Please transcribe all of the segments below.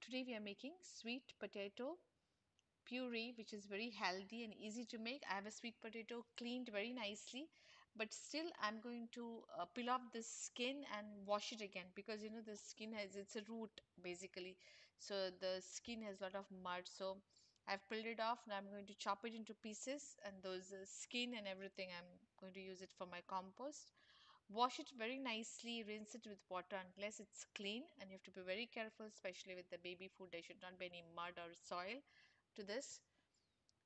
Today we are making sweet potato puree which is very healthy and easy to make. I have a sweet potato cleaned very nicely but still I'm going to uh, peel off the skin and wash it again because you know the skin has it's a root basically. So the skin has a lot of mud. So I've peeled it off. And I'm going to chop it into pieces and those uh, skin and everything I'm going to use it for my compost wash it very nicely rinse it with water unless it's clean and you have to be very careful especially with the baby food there should not be any mud or soil to this.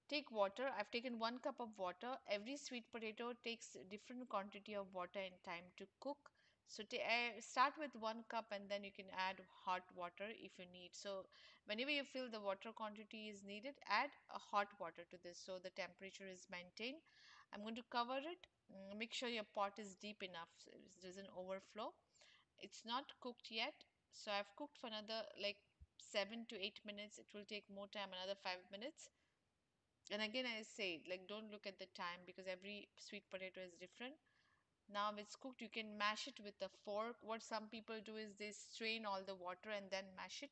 Take water. I've taken one cup of water. Every sweet potato takes different quantity of water and time to cook so uh, start with one cup and then you can add hot water if you need. So whenever you feel the water quantity is needed add a hot water to this so the temperature is maintained. I'm going to cover it. Mm, make sure your pot is deep enough so it doesn't overflow. It's not cooked yet so i've cooked for another like 7 to 8 minutes. It will take more time another 5 minutes. And again i say like don't look at the time because every sweet potato is different now it's cooked you can mash it with a fork. What some people do is they strain all the water and then mash it.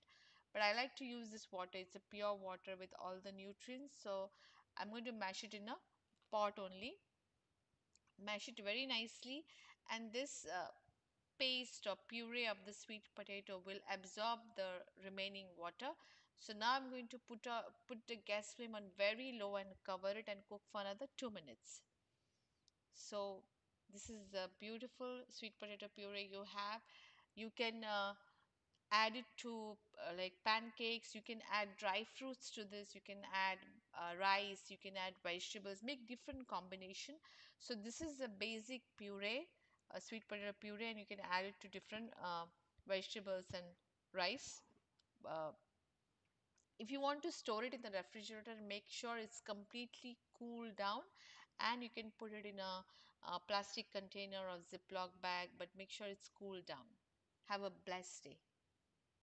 But i like to use this water. It's a pure water with all the nutrients. So i'm going to mash it in a pot only. Mash it very nicely. And this uh, paste or puree of the sweet potato will absorb the remaining water. So now i'm going to put a put the gas flame on very low and cover it and cook for another two minutes. So this is a beautiful sweet potato puree you have. You can uh, add it to uh, like pancakes. You can add dry fruits to this. You can add uh, rice. You can add vegetables. Make different combination. So this is a basic puree a sweet potato puree and you can add it to different uh, vegetables and rice. Uh, if you want to store it in the refrigerator make sure it's completely cooled down and you can put it in a, a plastic container or ziploc bag but make sure it's cooled down. Have a blessed day